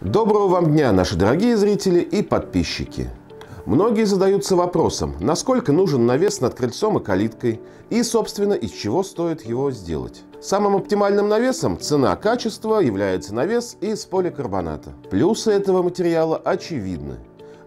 Доброго вам дня, наши дорогие зрители и подписчики. Многие задаются вопросом, насколько нужен навес над крыльцом и калиткой, и, собственно, из чего стоит его сделать. Самым оптимальным навесом цена-качество является навес из поликарбоната. Плюсы этого материала очевидны.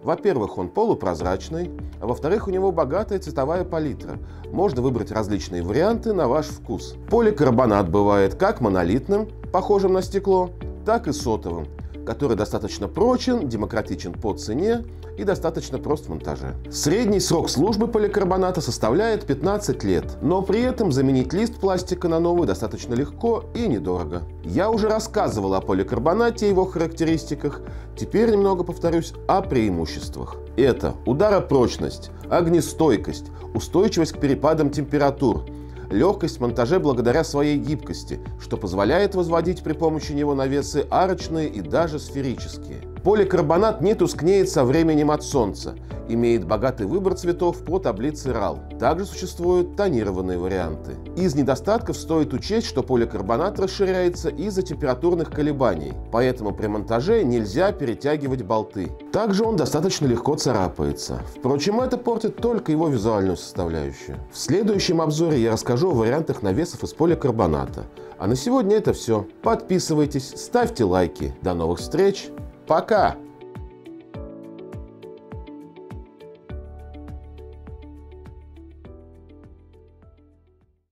Во-первых, он полупрозрачный, а во-вторых, у него богатая цветовая палитра. Можно выбрать различные варианты на ваш вкус. Поликарбонат бывает как монолитным, похожим на стекло, так и сотовым, который достаточно прочен, демократичен по цене и достаточно прост в монтаже. Средний срок службы поликарбоната составляет 15 лет, но при этом заменить лист пластика на новый достаточно легко и недорого. Я уже рассказывал о поликарбонате и его характеристиках, теперь немного повторюсь о преимуществах. Это ударопрочность, огнестойкость, устойчивость к перепадам температур, легкость в монтаже благодаря своей гибкости, что позволяет возводить при помощи него навесы арочные и даже сферические. Поликарбонат не тускнеет со временем от солнца, имеет богатый выбор цветов по таблице RAL. Также существуют тонированные варианты. Из недостатков стоит учесть, что поликарбонат расширяется из-за температурных колебаний, поэтому при монтаже нельзя перетягивать болты. Также он достаточно легко царапается. Впрочем, это портит только его визуальную составляющую. В следующем обзоре я расскажу о вариантах навесов из поликарбоната. А на сегодня это все. Подписывайтесь, ставьте лайки. До новых встреч! Пока!